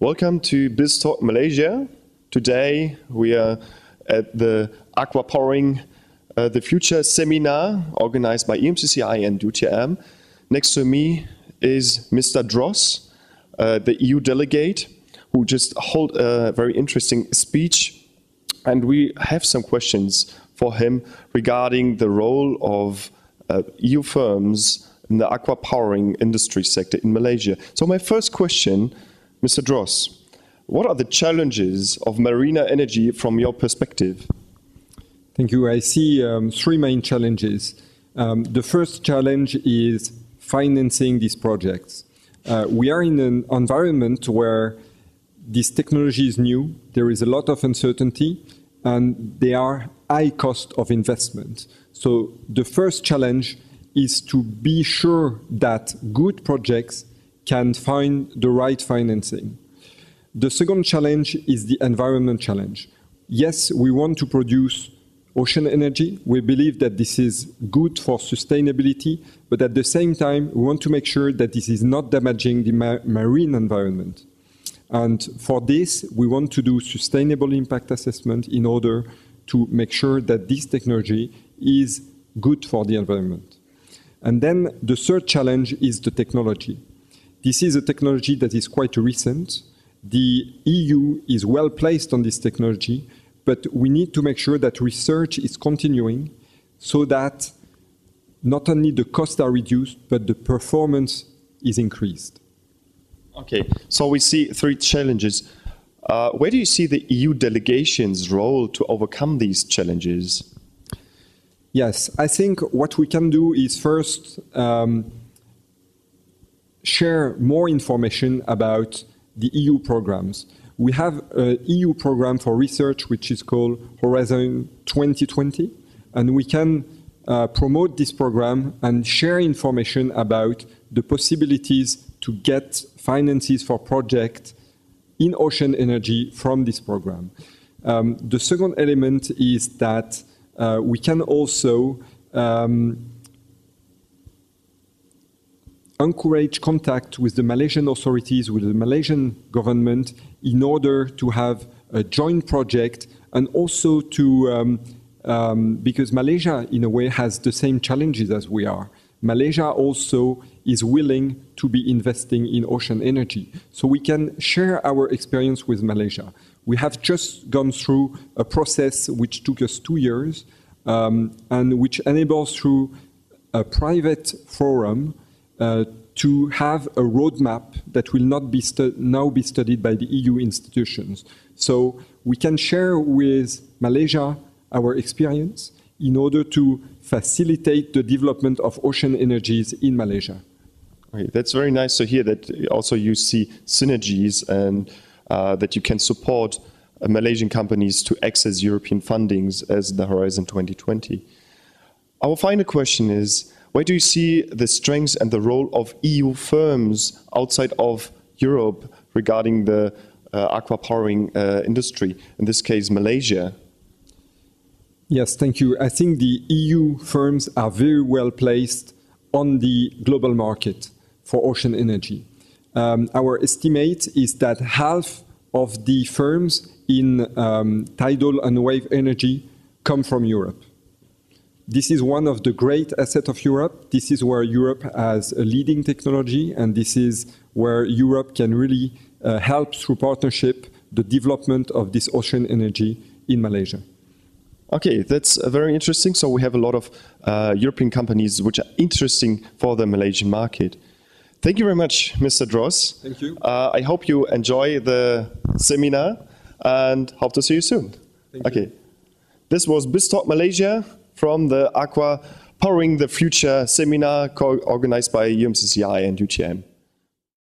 Welcome to BizTalk Malaysia. Today we are at the Aqua Powering uh, the Future seminar organized by EMCCI and UTM. Next to me is Mr. Dross, uh, the EU delegate, who just held a very interesting speech. And we have some questions for him regarding the role of uh, EU firms in the aqua powering industry sector in Malaysia. So my first question, Mr. Dross, what are the challenges of marine energy from your perspective? Thank you. I see um, three main challenges. Um, the first challenge is financing these projects. Uh, we are in an environment where this technology is new, there is a lot of uncertainty, and there are high cost of investment. So the first challenge is to be sure that good projects can find the right financing. The second challenge is the environment challenge. Yes, we want to produce ocean energy. We believe that this is good for sustainability, but at the same time, we want to make sure that this is not damaging the ma marine environment. And for this, we want to do sustainable impact assessment in order to make sure that this technology is good for the environment. And then the third challenge is the technology. This is a technology that is quite recent. The EU is well placed on this technology, but we need to make sure that research is continuing so that not only the costs are reduced, but the performance is increased. Okay, so we see three challenges. Uh, where do you see the EU delegation's role to overcome these challenges? Yes, I think what we can do is first um, share more information about the EU programs. We have an EU program for research which is called Horizon 2020, and we can uh, promote this program and share information about the possibilities to get finances for projects in ocean energy from this program. Um, the second element is that uh, we can also um, encourage contact with the Malaysian authorities, with the Malaysian government, in order to have a joint project and also to, um, um, because Malaysia, in a way, has the same challenges as we are. Malaysia also is willing to be investing in ocean energy. So we can share our experience with Malaysia. We have just gone through a process which took us two years um, and which enables through a private forum to have a roadmap that will not be now be studied by the EU institutions. So we can share with Malaysia our experience in order to facilitate the development of ocean energies in Malaysia. Okay, that's very nice to hear that also you see synergies and uh, that you can support uh, Malaysian companies to access European fundings as the Horizon 2020. Our final question is, where do you see the strengths and the role of EU firms outside of Europe regarding the uh, aqua powering uh, industry, in this case Malaysia? Yes, thank you. I think the EU firms are very well placed on the global market for ocean energy. Um, our estimate is that half of the firms in um, tidal and wave energy come from Europe. This is one of the great assets of Europe. This is where Europe has a leading technology, and this is where Europe can really uh, help through partnership the development of this ocean energy in Malaysia. Okay, that's uh, very interesting. So we have a lot of uh, European companies which are interesting for the Malaysian market. Thank you very much, Mr. Dross. Thank you. Uh, I hope you enjoy the seminar and hope to see you soon. Thank okay. You. This was BizTalk Malaysia from the Aqua Powering the Future seminar organized by UMCCI and UTM.